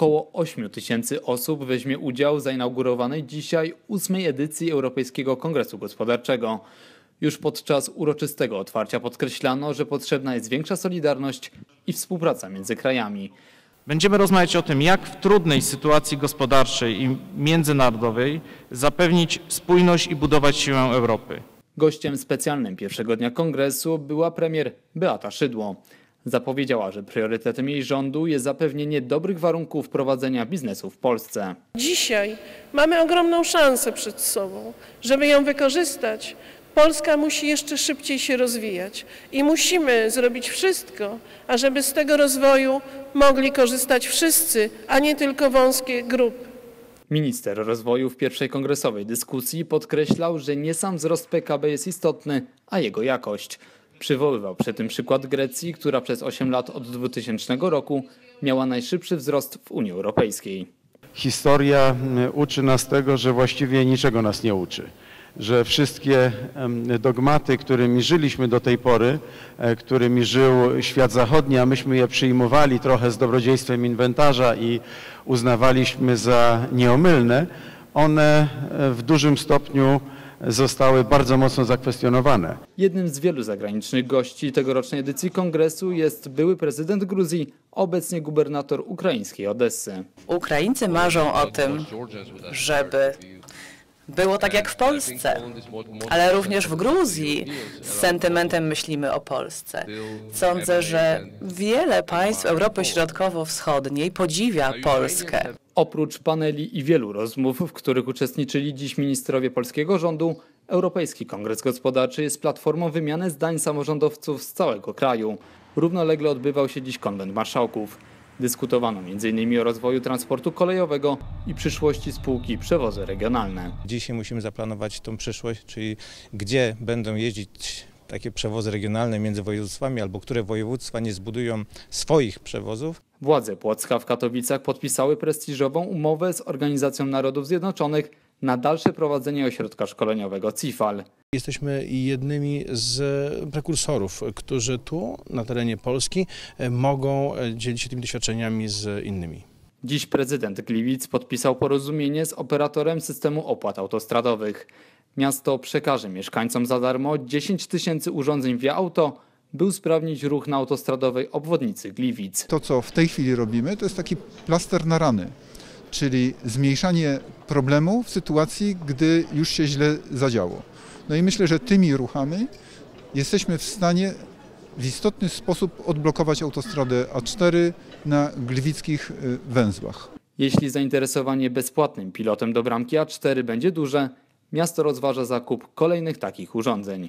Około 8 tysięcy osób weźmie udział w zainaugurowanej dzisiaj ósmej edycji Europejskiego Kongresu Gospodarczego. Już podczas uroczystego otwarcia podkreślano, że potrzebna jest większa solidarność i współpraca między krajami. Będziemy rozmawiać o tym, jak w trudnej sytuacji gospodarczej i międzynarodowej zapewnić spójność i budować siłę Europy. Gościem specjalnym pierwszego dnia kongresu była premier Beata Szydło. Zapowiedziała, że priorytetem jej rządu jest zapewnienie dobrych warunków prowadzenia biznesu w Polsce. Dzisiaj mamy ogromną szansę przed sobą. Żeby ją wykorzystać, Polska musi jeszcze szybciej się rozwijać i musimy zrobić wszystko, ażeby z tego rozwoju mogli korzystać wszyscy, a nie tylko wąskie grupy. Minister rozwoju w pierwszej kongresowej dyskusji podkreślał, że nie sam wzrost PKB jest istotny, a jego jakość. Przywoływał przy tym przykład Grecji, która przez 8 lat od 2000 roku miała najszybszy wzrost w Unii Europejskiej. Historia mm, uczy nas tego, że właściwie niczego nas nie uczy. Że wszystkie dogmaty, którymi żyliśmy do tej pory, e, którymi żył świat zachodni, a myśmy je przyjmowali trochę z dobrodziejstwem inwentarza i uznawaliśmy za nieomylne, one e, w dużym stopniu zostały bardzo mocno zakwestionowane. Jednym z wielu zagranicznych gości tegorocznej edycji kongresu jest były prezydent Gruzji, obecnie gubernator ukraińskiej Odessy. Ukraińcy marzą o tym, żeby było tak jak w Polsce, ale również w Gruzji z sentymentem myślimy o Polsce. Sądzę, że wiele państw Europy Środkowo-Wschodniej podziwia Polskę. Oprócz paneli i wielu rozmów, w których uczestniczyli dziś ministrowie polskiego rządu, Europejski Kongres Gospodarczy jest platformą wymiany zdań samorządowców z całego kraju. Równolegle odbywał się dziś konwent marszałków. Dyskutowano m.in. o rozwoju transportu kolejowego i przyszłości spółki Przewozy Regionalne. Dzisiaj musimy zaplanować tą przyszłość, czyli gdzie będą jeździć takie przewozy regionalne między województwami, albo które województwa nie zbudują swoich przewozów. Władze Płocka w Katowicach podpisały prestiżową umowę z Organizacją Narodów Zjednoczonych na dalsze prowadzenie ośrodka szkoleniowego CIFAL. Jesteśmy jednymi z prekursorów, którzy tu na terenie Polski mogą dzielić się tymi doświadczeniami z innymi. Dziś prezydent Gliwic podpisał porozumienie z operatorem systemu opłat autostradowych. Miasto przekaże mieszkańcom za darmo 10 tysięcy urządzeń via auto, by usprawnić ruch na autostradowej obwodnicy Gliwic. To, co w tej chwili robimy, to jest taki plaster na rany, czyli zmniejszanie problemu w sytuacji, gdy już się źle zadziało. No i myślę, że tymi ruchami jesteśmy w stanie w istotny sposób odblokować autostradę A4 na gliwickich y, węzłach. Jeśli zainteresowanie bezpłatnym pilotem do bramki A4 będzie duże, miasto rozważa zakup kolejnych takich urządzeń.